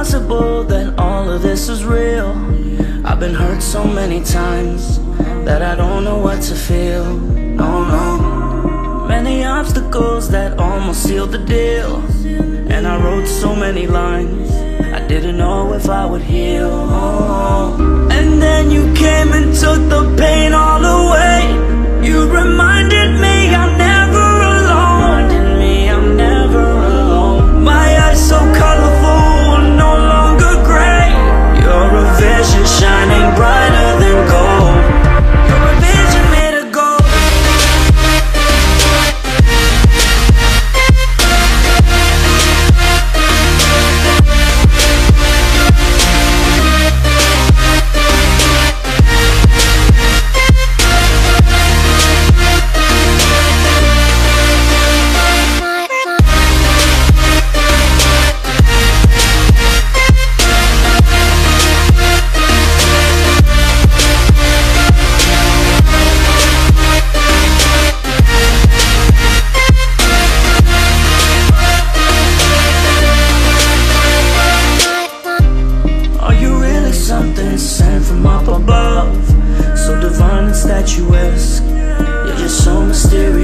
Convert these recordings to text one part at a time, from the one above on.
Possible that all of this is real. I've been hurt so many times that I don't know what to feel. No, no. Many obstacles that almost sealed the deal. And I wrote so many lines I didn't know if I would heal. that you ask. You're just so mysterious.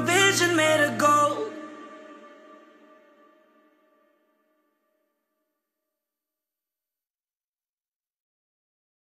vision made a goal.